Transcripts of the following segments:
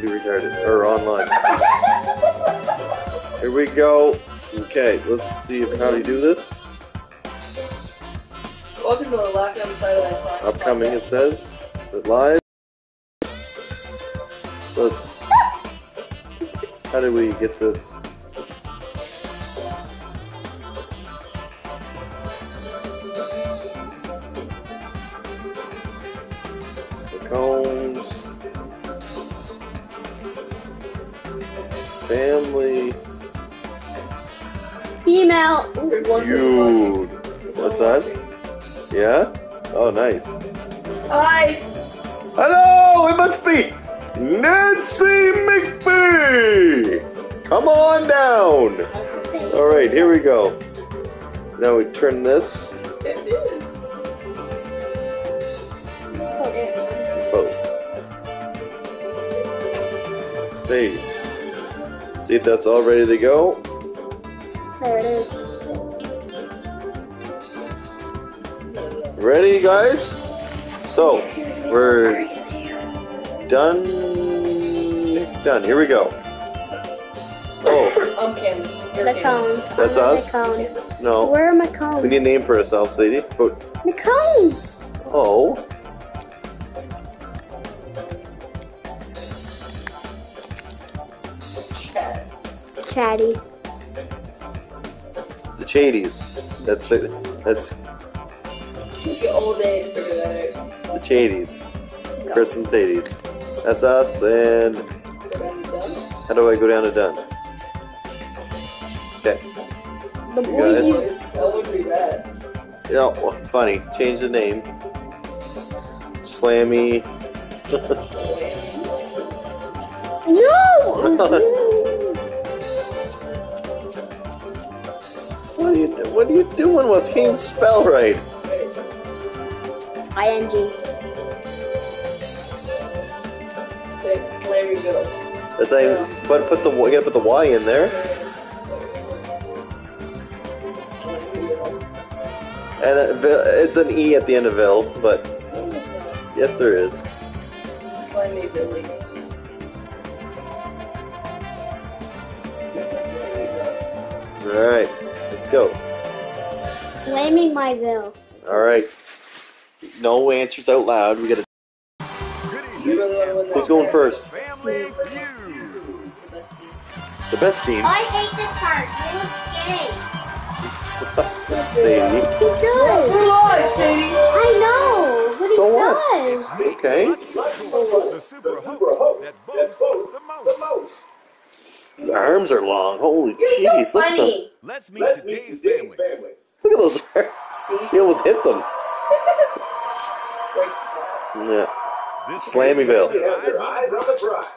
Be retarded. Or online. Here we go. Okay, let's see if, how do you do this. Welcome to the Lockdown Sideline Podcast. Upcoming, it says. Is it live? Let's. How do we get this? Yeah? Oh, nice. Hi! Hello, it must be Nancy McPhee. Come on down. All right, here we go. Now we turn this. Close. Stage. See if that's all ready to go. There it is. Ready, guys? So, we're done. Done. Here we go. Oh, I'm Candace. You're The Candace. cones. That's I'm us? The cone. No. Where are my cones? We need a name for ourselves, Sadie. But, The cones. oh. Chat. Chatty. The Chadies. That's the, that's All day to figure that out. the Chadies. Chris and Sadie. That's us. And But I'm done. how do I go down to done? Okay. The You guys? Boys, That would be bad. Yeah. well, funny. Change the name. Slammy. No! What are you What are you doing? Was can't spell right? ING. Six, Larry go. That's not even, but put the you gotta put the Y in there, and uh, it's an E at the end of Vil, but yes, there is. Slimy Billy. All right, let's go. Blaming my bill. All right, no answers out loud. We gotta. You really want to win that? Who's going first? Family Feud. The best team. I hate this part. It looks gay. Sadie. He does. We're live, Sadie! I know, but he So what? does. Okay. The super host that boasts the most. His arms are long. Holy jeez! Look at them. Funny! Let's meet today's families. Look at those arms. He almost hit them. Breaks the glass. Yeah. This Slamyville. family has eyes on the prize.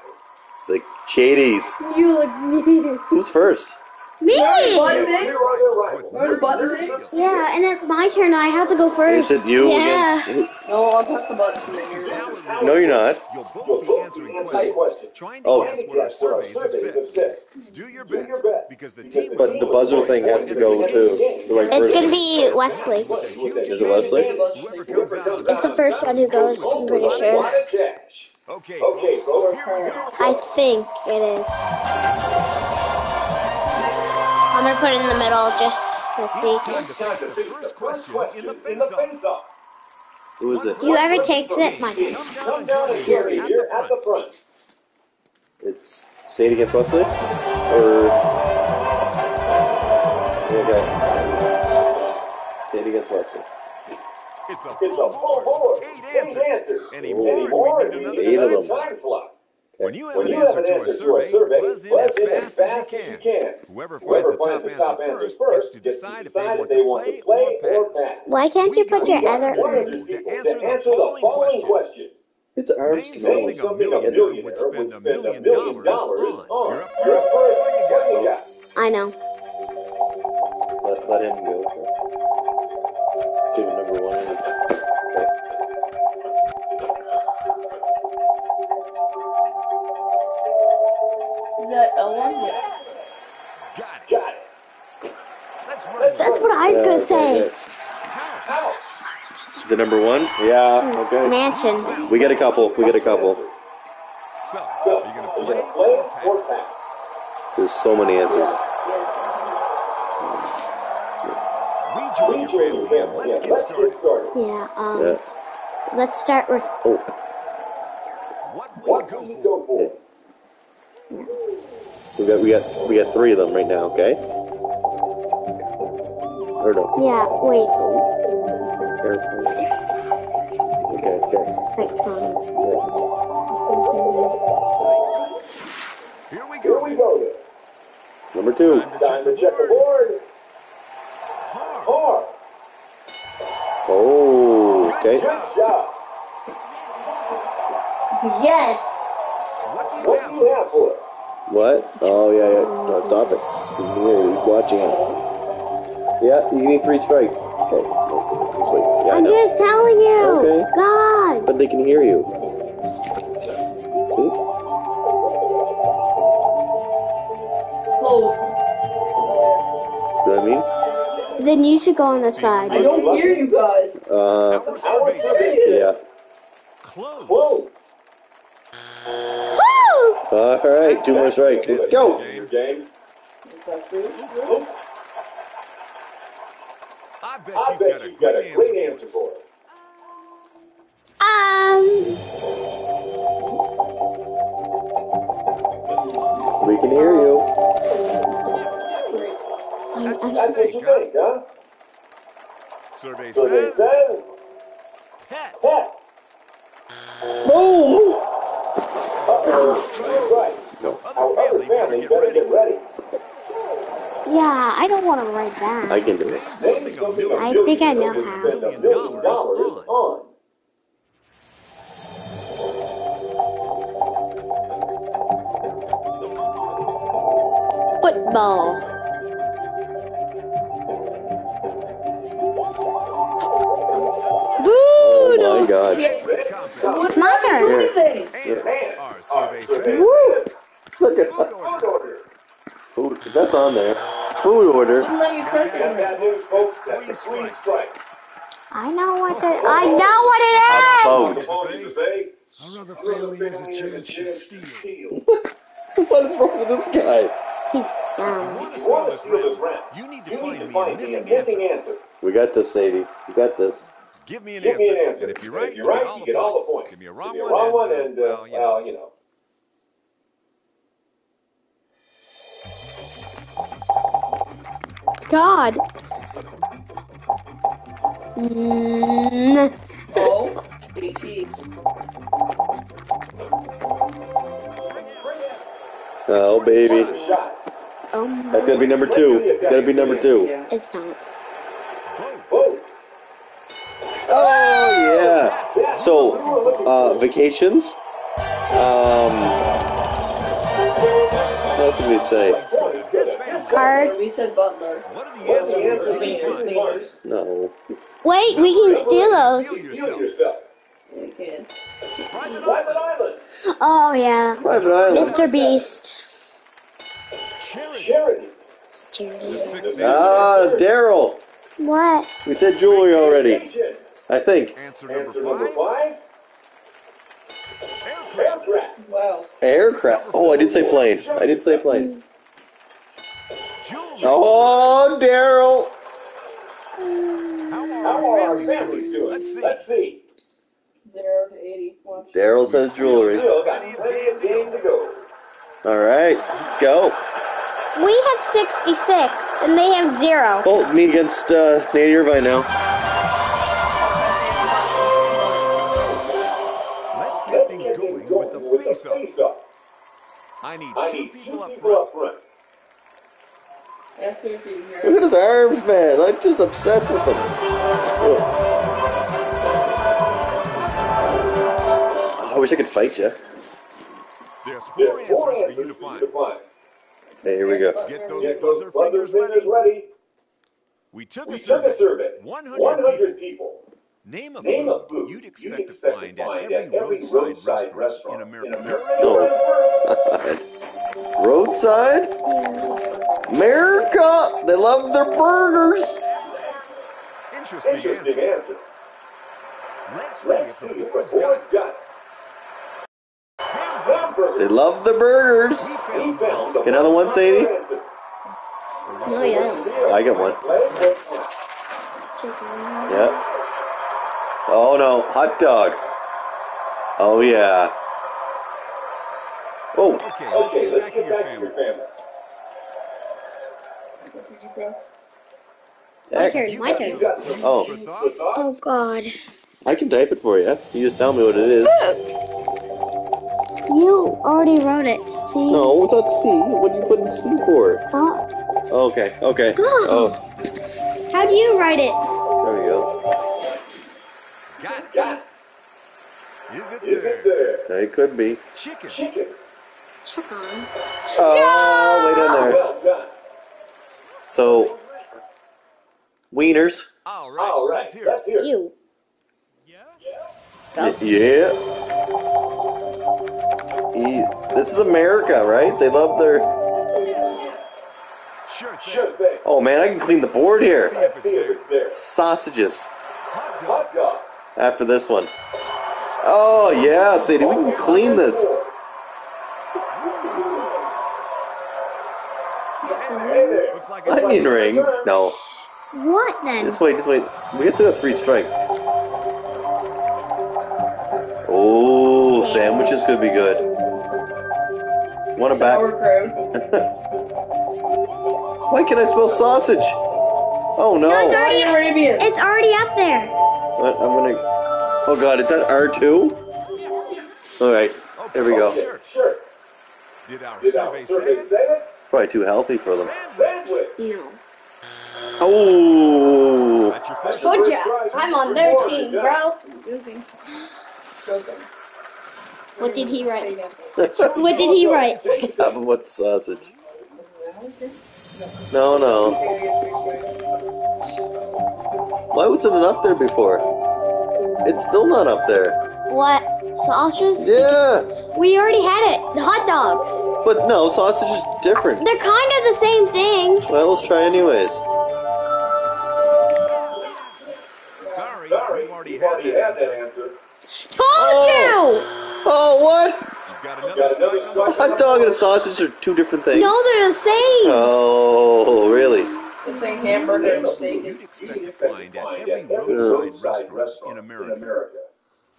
Chadies. You look mean. Who's first? Me! Button it? With Remember the button wonders thing? of Yeah, and it's my turn. I have to go first. Is it you Yeah. against? No, I'll press the button from This is here. our No, you're not. You'll both be answering questions, trying to Oh. guess what our surveys have said. Do your best, because the team. But the buzzer thing has to go too. The right It's gonna be Wesley. Is it Wesley? Whoever comes out. It's the first one who goes, I'm pretty sure. Okay, folks, here we go. I think it is. I'm gonna put it in the middle just to see. Time to face the first question in the face-off. Who is it? Whoever takes it, my turn. Come down and join me here at the front. It's Sadie against Wesley? Or. Okay. Sadie against Wesley. It's a full board. Eight answers. Any more, we need Eight another of time them. slot. When you have When an you have answer an to a answer to a survey, survey, buzz in buzz as in fast as you can. can. Whoever finds Whoever the finds top the top answer answer first first gets to decide if they want if they want to to play play or or pass. pass. Why can't you put your other? One of To answer to the answer the following following question. question. It's arms Name something something a millionaire millionaire would would spend spend a a million million dollars dollars on. on. You're up You're up first. first. What do you got? What do you got? I know. Let, let him go. Give him number one. Is that Ellen? Yeah. Got it. Got it. Let's run That's what I was Yeah, gonna say. it. House. The number one? Yeah, okay. Mansion. We get a couple. We get a couple. So, you gonna gonna play gonna play or or pass? pass? There's so many answers. Yeah. Rejoin Rejoin your your family family. let's Yeah, get let's started. get started. Yeah, um, Yeah. let's start with, Oh, What will What you will you go go for? We got we got we got three of them right now. Okay. Or no. yeah, wait, Airplane. Okay. Okay. like, um, for? Here we Here go. we go. Number two. Time to check the board. Hard. Hard. Oh. Okay. Good job. Yes. What do you What have do you for have us? For us? What? Oh yeah, yeah. No, stop it. He's here. He's watching us. Yeah, you need three strikes. Okay. Just wait. Yeah, I I'm know. just telling you! Okay. God! But they can hear you. See? Close. See what I mean? Then you should go on the side. I don't hear you guys. Uh, Our Our survey survey says is yeah. close. close. Woo! All right, two more strikes. Let's go. Your game. I bet I you've bet got a you've got a great great answer answer for us. Um, We can hear you. That's what you what think, huh? think, huh? Survey says said, pet. pet. Boom! Uh-oh. Right. No, Our other family better get ready. yeah, I don't want to write that. I can do it. Name something a I million think I know how. spend a million dollars on. Football. Oh my god. It's my turn. And our survey says Woo! Look at food that. order. order. Food. That's on there. Food order. Let me press Got it. bad folks. That's a three strike. I know what it. I know what it is. Vote. All you to say, Our other family has a chance to steal. What is wrong with this guy? He's um. You want to steal this rent? rent. You need to You need find to me a find me a missing missing answer. answer. We got this, Sadie. We got this. Give me an Give me an answer. answer. And if you're right, if you're right, you get all the points. Give me a wrong me one. a wrong one, and, and, uh, uh, well, you know. God. Mm, Oh, BP. Oh, baby. Oh, That's gotta be number two. It's gotta be number two. it's not. Oh, yeah. So, uh, vacations? Um, what did we say? This. Cars. We said Butler. What are the What's answers the we answer didn't we find? No. Wait, we can steal those. Steal Steal yourself. yourself. Can. Private Private island. island. Oh yeah, Private Island. Mr. Beast. Charity. Charity. Charity. Ah. Daryl. What? We said jewelry already. I think. Answer number Answer number five. five. Aircraft. Aircraft. Wow. Aircraft. Oh, I did say plane. I did say plane. Jewelry. Oh, Daryl. How How are are our our families families doing? doing? Let's see. Let's see. Zero to eighty. Daryl says jewelry. Still got plenty of game to go. All right, let's go. We have 66 and they have zero. Oh, me against uh, Nate Irvine now. Let's get things going with the going face-off. face-off. I need two people up front. Up front. Ask me if you can Look at his arms, man. I'm just obsessed with them. Oh, I wish I could fight you. There's four There's four answers for answers you to for you find. to find. Hey, here we go. Get those Get those buzzer fingers fingers ready. ready. We took We a took a survey. survey. 100 100 people. Name a Name food food you'd you'd expect to find to at every at every roadside roadside restaurant in restaurant in America. America. Roadside? America! They love their burgers! Interesting Interesting answer. answer. Let's see Let's if see the if the board's board's got got hamburger. They love the burgers. We He found found the Another one, Sadie? answer. So No, what's. Oh, I got one. Chicken. Yeah. Oh no, hot dog. Oh yeah. Oh, Okay, let's get let's back to get your back to your family. family. What did you press? My heck, turn. My turn. Oh. Oh. for The thought? thought? God. I can type it for you. You just tell me what it is. You already wrote it. See? No, what's that C? What are you putting C for? Oh. Okay, okay. Oh. Oh, How do you write it? there we go. Got it. Got it. Is it Is it there? there? It could be. Chicken. Chicken. Check on. Oh, wait in there. Well done. So, wieners. All right, All right, let's hear let's hear it. You. Y- yeah. E- this is America, right? They love their. Sure thing. Sure thing. Oh man, I can clean the board here. See if Let's it's see if there. it's there. Sausages Hot dog. Hot dog. after this one. Oh yeah, Sadie, we can clean this. Hey there. Looks like it's Onion rings? No. What then? Just wait, just wait. We get to the three strikes. Oh, sandwiches could be good. Want a back? Sauerkraut. Why can't I spell sausage? Oh no. No, it's already- Arabian. It's already up there. What? I'm gonna. Oh god, is that R2? Alright, there we go. Sure. Sure. Did our Did survey survey say say it? it? Probably too healthy for them. Sandwich. No. Oh! That's your first Good job. I'm on their team, bro. Joking. What did he write? What did he write? Stop him with the sausage. No, no. Why wasn't it up there before? It's still not up there. What? Sausages? Yeah! We already had it. The hot dog. But no, sausage is different. They're kind of the same thing. Well, let's try anyways. Sorry, Sorry, we've already you've had already that had that answer. answer. Told oh. you. Oh, what? Got another Got another on strike. the A hot dog and a sausage are two different things. No, they're the same. Oh, really? This thing hamburger and steak You'd is expect to Expect find to at find every at every roadside restaurant in in America.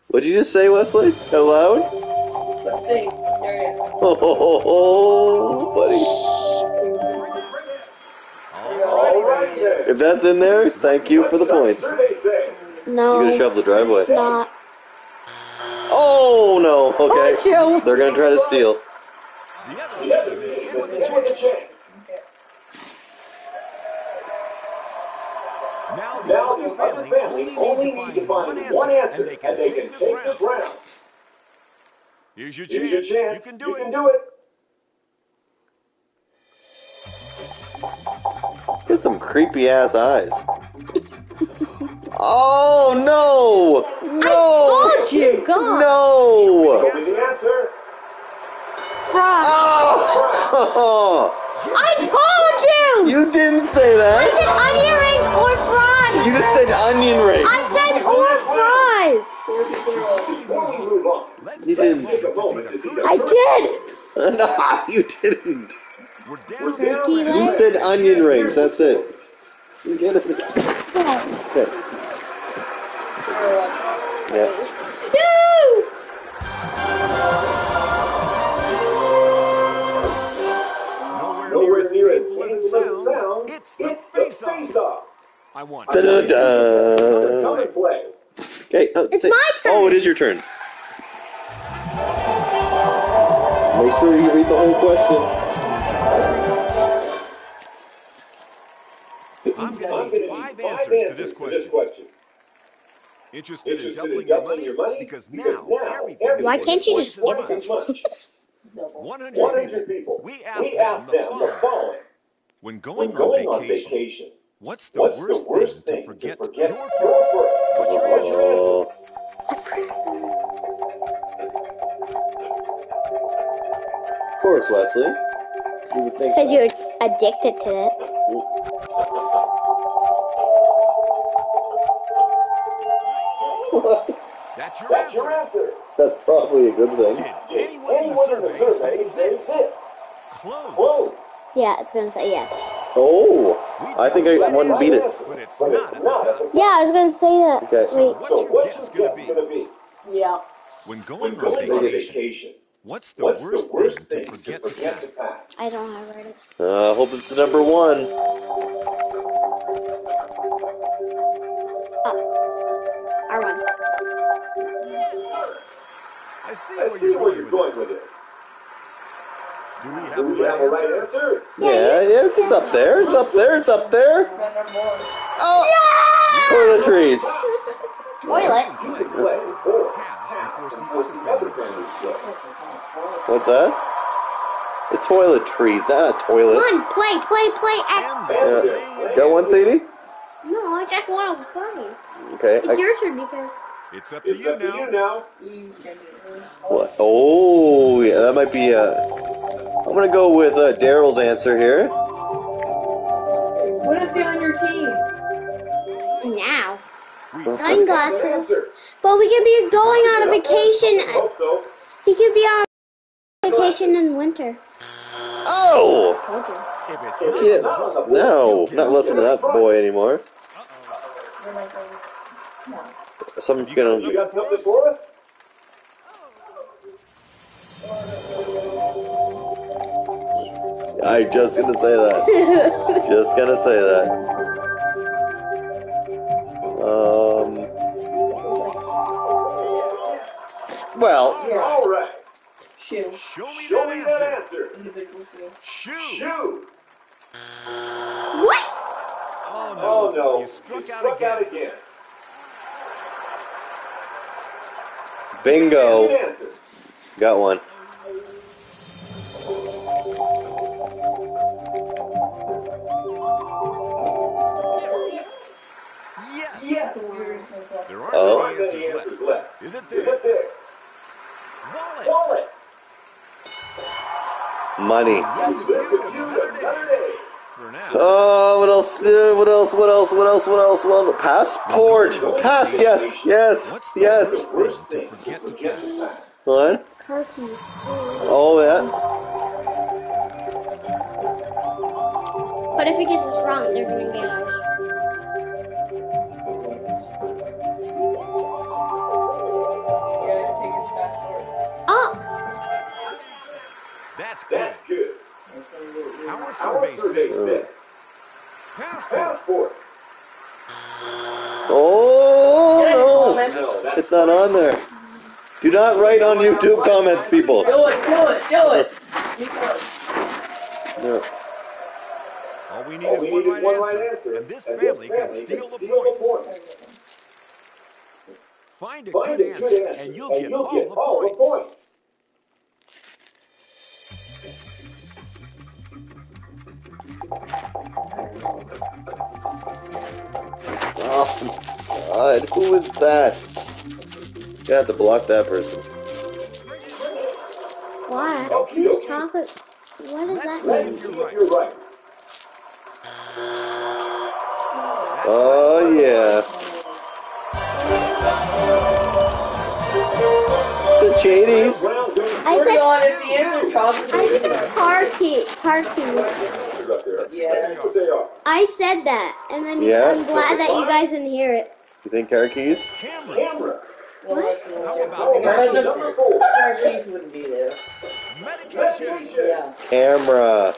America. What'd you just say, Wesley? Hello? loud? the steak. There you go. Oh, ho, ho, ho, buddy. All right then. If that's in there, thank you for the points. No. You gotta shove the driveway. It's not. Oh no! Okay, Oh, they're gonna try to steal. The other team is team in with is a the other other family family only need to find one answer, and they can take this round. Here's your Here's your chance. chance. You can do You it. can do it. Get some creepy ass eyes. Oh no! No! Told you. God. No! Give me the answer. Fries. Oh! I told you. You didn't say I that. said onion rings or fries. You just said onion rings. I said or fries. Four people are left. Before we move on, Let's You didn't. a take a moment moment to to see see the the I did. no, you didn't. We're down We're to down Turkey to You said onion rings. That's it. You get it? Okay. Yeah. No. nowhere, Nowhere near near as as painful as it sounds. sounds. It's the It's the face-off. Face-off. I want Da da Come da. Okay. Oh, It's say- my turn. Oh, it is your turn. Make sure you read the whole question. I'm I'm going going to to need five five answers answers to this to question. this question. Interested in doubling in your money? your money? Because Because now now everything everything Why is can't you just as Twice much. as 100 100 people. people. We asked We them asked the them the following. following. When When going going on on vacation, vacation, what's the what's worst the worst thing thing to forget to forget your your first? first? What's your answer? Oh. Of course, Wesley. You would think. Because so. you're addicted to it. That's your That's your answer. answer. That's probably a good thing. Did anyone Anyone in the survey say this? Close. Close. Yeah, it's gonna say yes. Oh, I think I one beat it. But it's not at the top. Yeah, I was gonna say that. Okay. Wait. So your what's your guess gonna be? Yeah. When going on vacation, vacation, what's the what's worst the worst thing thing to forget to forget to pack? pack? I don't have it. Uh, I hope it's the number one. R one. I see I where see you're where you're going going with with this. This. Do we have Do we have a right right answer? answer? Yeah, yes, it's up there. It's up there. It's up there. Got number one. Oh, toiletries. Toilet. You can play or Pass and force the force the other other family. family to play. What's that? The toiletries, not a Come toilet. on, play, play, play X. Yeah. Got one, Sadie? No, I just want to play. Okay. It's I, your turn because. It's up to It's you up to you now. now. You can do it. what? Oh, yeah, that might be. Uh, I'm gonna go with uh, Daryl's answer here. What is he on your team? Now. Sunglasses. But we could be going on a vacation. So. He could be on vacation in winter. Oh! Told you. if it's Yeah. not on the board, No, not listen to that boy anymore. You're like, no. Something's You gonna. I just gonna say that. Just gonna say that. Um. Well, All right. Shoe. Show me Show that me that answer. answer. Individual shoe. Shoe. Shoe. what? Oh no. Oh no. You struck, You out, struck again. out again. bingo. Got one. Dame. Notre Dame. For now. Oh, what else? uh, What else? What else? What else? What else? What else? Passport. Pass. Yes. Yes. Yes. worst thing to forget to Forget pack? to pack. What? Car keys. Oh yeah. It's not on there. Do not write on YouTube comments, people. Do it, do it, do it. No. All we need All is we one need right one answer, right answer. and this and family can family steal the steal the points. points. Find a Find good a good answer, answer, and you'll get all the all the points. points. Oh God, who is that? You have to block that person. what? Okie dokie. Chocolate. What does Let's that mean? You're if you're right. Oh yeah. The Chadies. I We're said, on if the answer chocolate. I said car key, car keys. answers up there. Yeah. Let's see what they are. I said that, and then Yeah. I'm glad that you guys didn't hear it. You think car keys? camera. Camera. Well, that's a little How different. about Because the Number four. car wouldn't be there. Medication. Medication. Yeah. Camera.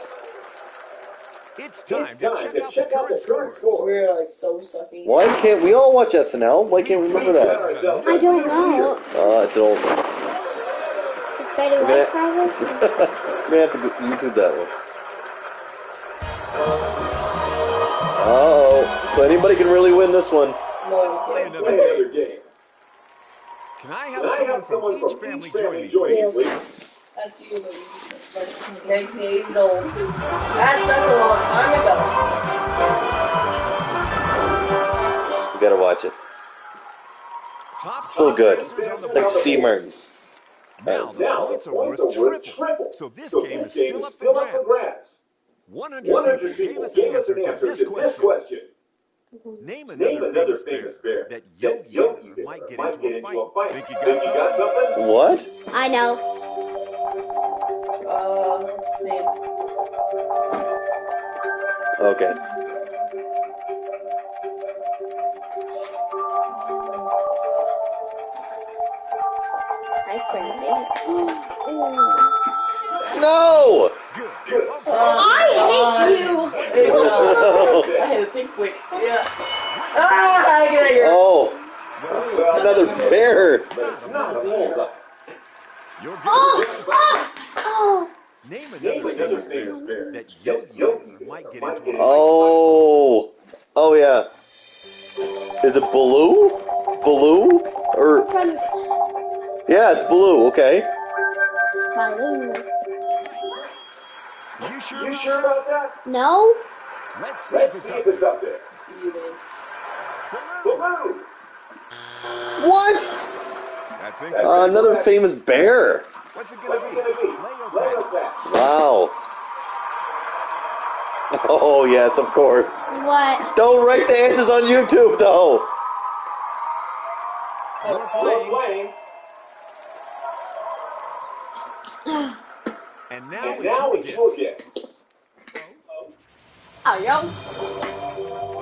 It's time It's to time check to out check the out the current score. We're like so sucky. Why can't we all watch SNL? Why can't we remember that? I don't know. Oh, it's old. It's a Betty White, probably. We're gonna have to go YouTube that one. Oh, so anybody can really win this one. No, Play okay. another Play another game. Can I have Can I someone have someone from from family join family me, join me, Yes. please? That's you, baby. Like 19 years old. That's, that's a long time ago. You gotta watch it. Top Still good. answers Like board. Steve Martin. Now the Now, points are worth triple. triple. So this So game is game still is up still for up for grabs. grabs. 100 100 people people gave us an answer to this question. question. Name Name another another famous famous bear bear that that Yogi Yogi might get might into get a into a fight. fight. Think you Think got you got something? something? What? I know. Uh, what's his name? Okay. Ice cream. Ooh. No! I hate you. Hey, I had to think quick. Yeah. Ah, get out of here. Oh, Well, another bear. It's not a bullseye. You're. Oh, oh, oh. Name Name another another famous famous bear bear. that Yogi Yogi might get into a. Oh, oh yeah. Is it Baloo? Baloo? Or yeah, it's Baloo. Okay. Baloo. You sure? You sure about that? No. Let's see Let's if it's see up if it's up there. Baloo. Baloo! What? That's Uh, incorrect. another famous bear. What's it gonna it be? gonna be? Leo Leo Pass. Pass. Wow. Oh yes, of course. What? Don't write the answers on YouTube though. You're We're playing. playing, And now and it's now your it's your guess. guess. Oh, yo.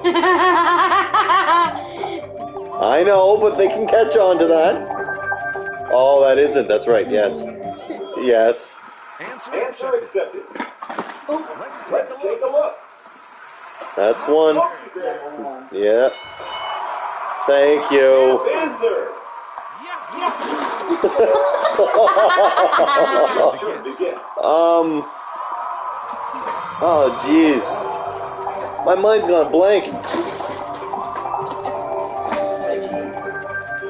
I know, but they can catch on to that. Oh, that isn't. That's right. Yes. Yes. Answer Answer accepted. accepted. Let's take Let's a take a look. That's one. Yogi Yeah. Thank you. Answer. Turn to Turn to guess. guess. Um. Oh, jeez. My mind's gone blank.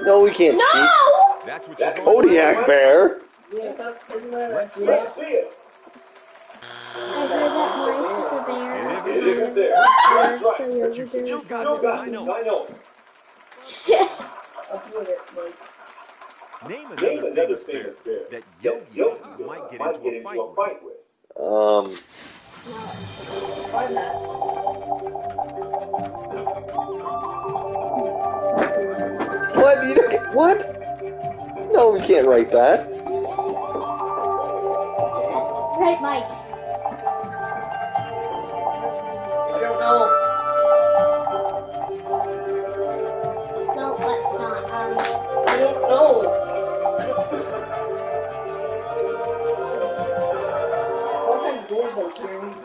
No, we can't no. That's what you're That's going cheat. Kodiak bear. Yeah, that's, isn't that Let's see. Let's see it. I heard that mine took a bear. It It isn't isn't there. there. That's So right. you're But you've the still bear. got Still this. got I it. know. I know. I'm doing it, like, Name Name another another famous bear bear that that Yogi Yogi might get might into get a into fight a with. fight with. Um. What? You don't what? No, we can't write that. Right, Mike. I don't know. No, let's not. Um, I don't know.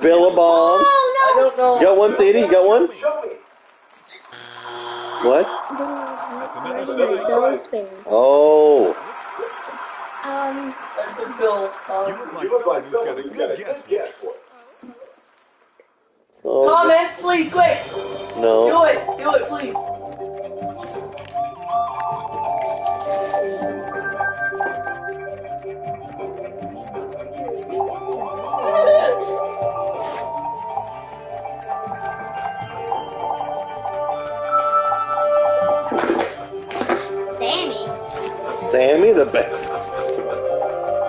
Billabong. I oh no. don't know. You got one, Sadie? You got one? What? That's another Those strike. those bears. Oh. Um, Bill. You look like You someone who's got a good guess. good guess oh. comments, please, quick. No. Do it. Do it, please. The bear.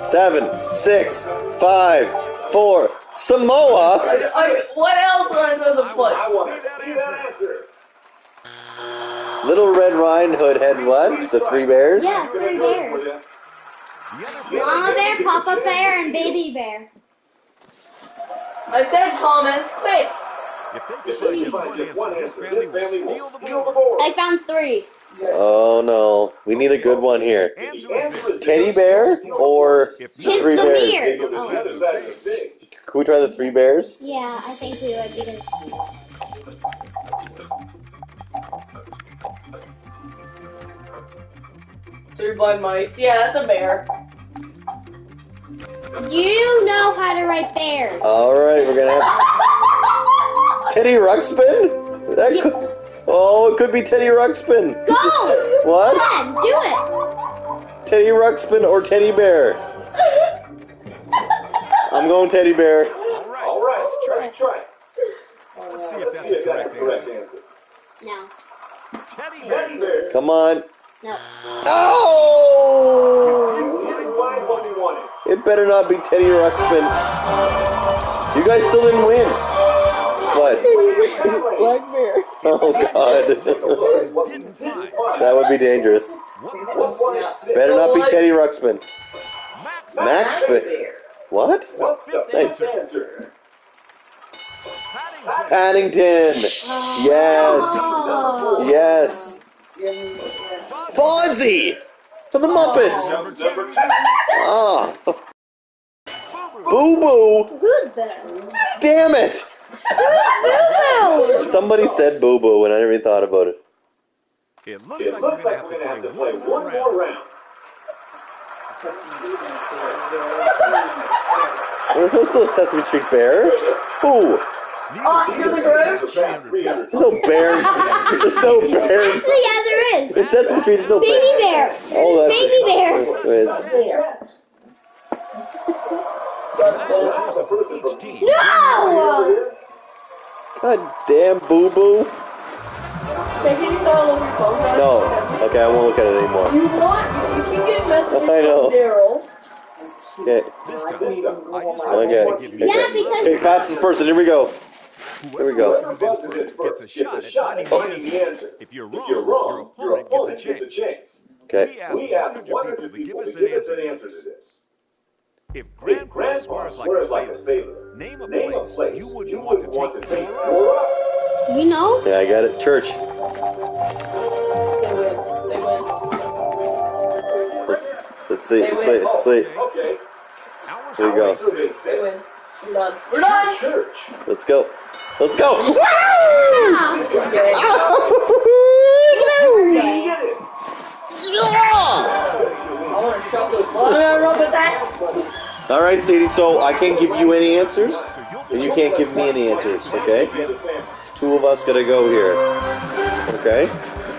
Seven, six, five, four. Samoa. I, I, what else am I supposed to put? I want want to see that answer. Little Red Riding Hood had what? The three bears? Yeah, three bears. for you. The other Mama bear, Papa bear, and baby bear. I said comments, quick. If they If can they find can just find one just answer, one this answer, family this will family steal will the steal the board. board. I found three. Oh no. We need a good one here. The Answer is answer this. is Teddy bear or the Hit three the bears? mirror. Take it to the other side of the stage. Can we try the three bears? Yeah, I think we would because Three blind mice. Yeah, that's a bear. you know how to write bears. Alright, we're gonna have Teddy Ruxpin? That Yeah. Could, oh, it could be Teddy Ruxpin. Go! What? Come on, do it. Teddy Ruxpin or Teddy Bear? I'm going Teddy Bear. All right, All right, let's try. let's try. Let's see if Let's that's see the if that's correct the correct answer. answer. No, Teddy Teddy bear. bear. Come on. no. Oh! You didn't find what you wanted. It better not be Teddy Ruxpin. You guys still didn't win. What? Black bear. Oh god. What Didn't you find. that would be dangerous. What What was it? Better not be Teddy Ruxpin. Max Bear. What? Thanks. Paddington. Yes. Yes. Fozzie from the Muppets. Ah. Boo Boo Boo? Damn it. Who's Boo Boo? Somebody said boo boo and I never even thought about it. It looks It like looks we're gonna gonna have have to to play play one one more more round. round. There's also a Sesame Street bear. Who? Oscar the Grouch. There's no bears. There's no bears. Actually, yeah, there is. In Sesame Street, there's no Baby bears. bear. Oh, There's baby bear. There is. Each team. No! God damn boo boo. Can you not look your phone? guys? No. Okay, I won't look at it anymore. You want? You can get messages I know. from Daryl. Okay. This time, I just Okay. want to give me Yeah, Okay. because- Okay, pass this person. Here we go. Here we go. Whoever buzzes in first gets a shot at finding finding the the answer. answer. If you're If wrong, you're wrong, your opponent gets a chance. Okay. We asked We asked 100 100 people to give us an answer to this. If If Grandpa Grandpa swears like a like a sailor, sailor, name a name a place place you wouldn't you wouldn't want to take take your your. You know? Yeah, I got it. Church. They win. They win. Let's, let's see. They win. Play, Oh, play. okay. Here you go. score Survey is They win. We're done. We're done. church. Let's go. Let's go. Okay. You get it. I want to shove those. I'm gonna rub with that. All right, Sadie. So I can't give you any answers, and you can't give me any answers. Okay? The other family. Two of us gotta go here. Okay?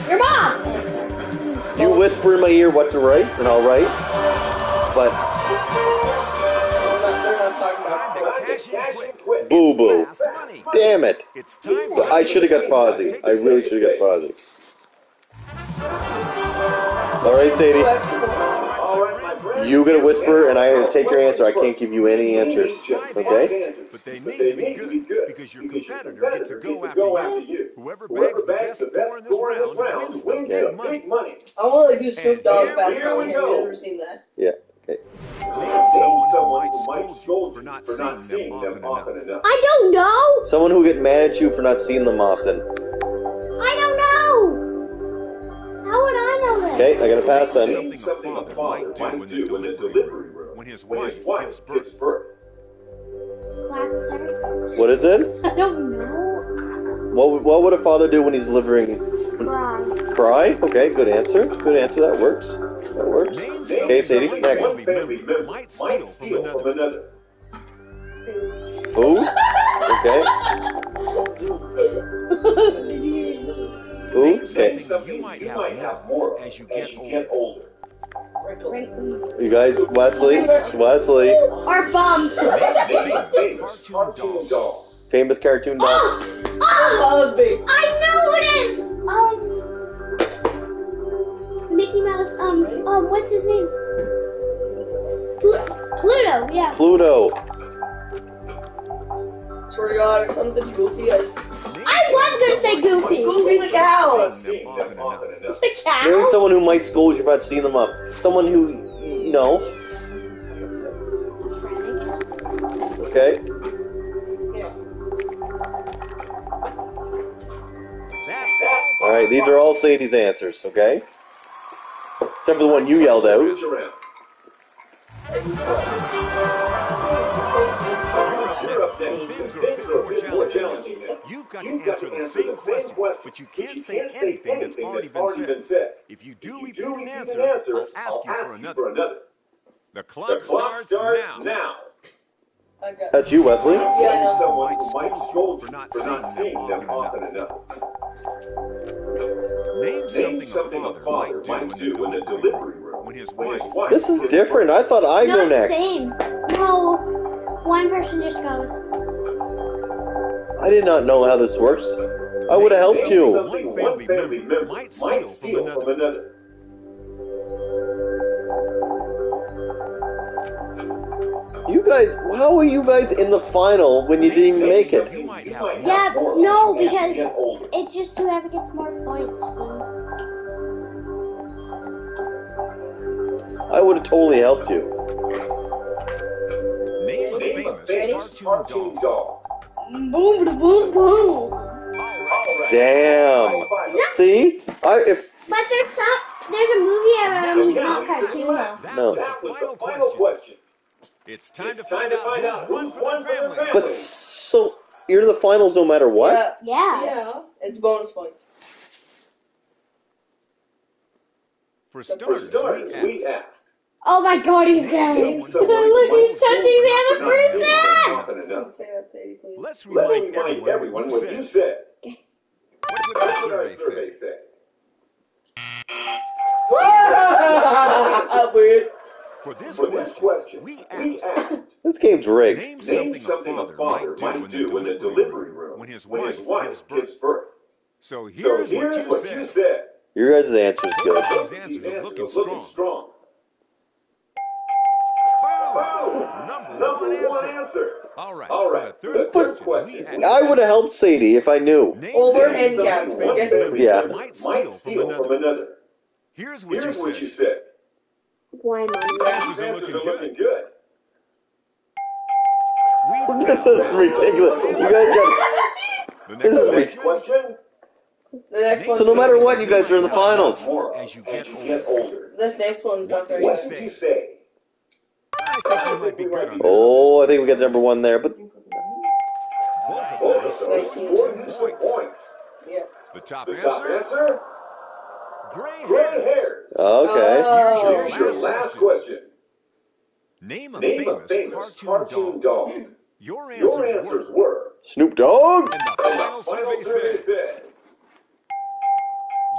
Your mom! You whisper in my ear what to write, and I'll write. But We're not, we're not talking time about to cash in Cash quick. in quick. boo boo. Damn it. It's time I should have got Fozzie. I really should have got Fozzie. All right, Sadie. All right, my friend. You gotta whisper, and I take your answer. I can't give you any answers. Okay? But they need to be good because your competitor gets to go after you. Whoever bags the best score in this round wins the big money. money. I want to do Snoop And Dogg here fast we money. go. Have you ever seen that? Yeah. Okay. Name someone who might scold you for not seeing them often enough. enough. I don't know! Someone who get mad at you for not seeing them often. I don't know! How would I know this? Okay, I gotta pass then. Something Something a a father father might do in the delivery delivery room when his when wife his wife gives gives birth. birth. What is it? I don't know. What would- what would a father do when he's delivering? Wrong. Cry? Okay, good answer. Good answer. That works. That works. Name Okay, Sadie, something next. one family member might steal from another. another. Food? Okay. Food? Name Okay. something you might have more of as you get older. Wrinkles. You guys, Wesley, Wesley, Or bummed. Famous Cartoon cartoon dog. dog. famous cartoon dog. Oh! Oh! Cosby. I know it is! Um. Mickey Mouse, um, um, what's his name? Pl- Pluto, yeah. Pluto. Swear to God, our son said Goofy. I s- I was gonna say Goofy. Goofy the cow. Seeing them. The Maybe cow? someone who might scold you about not seeing them up. Someone who, you know. Okay. That's all. All right. These are all Sadie's answers. Okay. Except for the one you yelled out. More challenging. challenging. You've got to answer the same questions, question, but you can't say anything that's already been said. If you do repeat an answer, I'll ask you for another. The The clock clock starts starts now. now. I got That's you, Wesley. Yeah, I know. Someone who might scold you for not seeing them often enough. Name Name something a father might do in the delivery room when his wife. This is different. I thought I go it's the next. same. No, one person just goes. I did not know how this works. I would have helped you. One family member might steal from another. You guys, how were you guys in the final when you didn't even make it? You might You have might more. Yeah, no, because it's just whoever gets more points. I would have totally helped you. Name famous Ready? cartoon doll. Boom, boom, boom, boom. Damn. See? I if But there's some, there's a movie about him. He's not cartoon though. That No. was the That was final question. question. It's time to find to out find who's out won who's for won the family. family. but so you're in the finals no matter what? Yeah. Yeah. Yeah. It's bonus points. For For starters, starters, we we asked. Asked. Oh my god, he's getting. Someone Look, who he's touching the other person. often Don't enough. say that to Eddie, please. Let's Let's remind remind everyone what what you you said. said. What did That's our what our survey survey say? said. Weird. For this For this question, question, we we asked. asked. This game's rigged. Name Name something a father might do in the delivery room when his when wife his wife gives gives birth. birth. So So here's here's what you what you said. said. Your guys' answer's good. These These answers are looking are looking strong. strong. Boom! Boom! Number Number one one answer. answer. All right. All For right, the third the third question, question. I would have helped Sadie if I knew. Name Over and one down. family Forget member. Yeah. might steal from another. another. Here's what Here's you what you said. said. Why, These mommy? answers are looking are looking good. good. This is ridiculous. You guys got. This next is Next question. question. The next So one's So no matter what, you guys are in the finals. As you as get you older. get older. This next one's What not did very What you did you say? Say? I think we might be good on this. Oh, I think we got number one there, but Both Both of of us those scored scored some some points. points. Yeah. The top answer, answer? gray Gray hairs. hairs. okay. Oh. Here's your last question. Name a Name famous famous cartoon cartoon doll. doll. Your Your answers answers were. were. Snoop Dogg. And the final the survey survey says. says.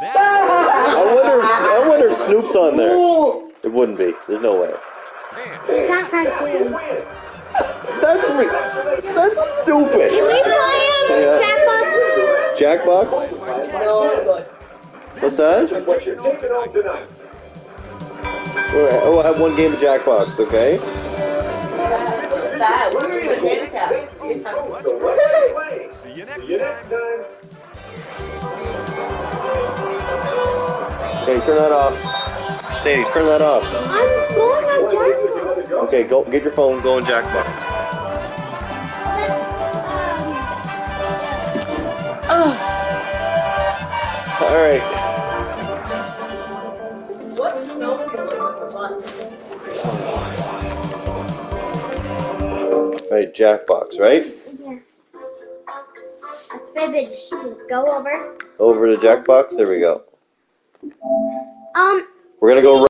I That wonder. I wonder if Snoop's on there. It wouldn't be. There's no way. Was, man, It's That's re- That's stupid. Can we play um, him, Yeah. Uh, Jackbox? Jackbox. No, What's that? What you're taking tonight. Oh, I have one game of Jackbox. Okay. that's bad. We're doing a handicap. So what are you playing? see you next See you next time. Okay, turn that off. Sadie, turn that off. Okay, go get your phone. Go in Jackbox. Oh. All right. What smells good with the butt? All right, Jackbox. Right. Yeah. That's vivid. Go over. Over to Jackbox. There we go. Um. We're gonna go.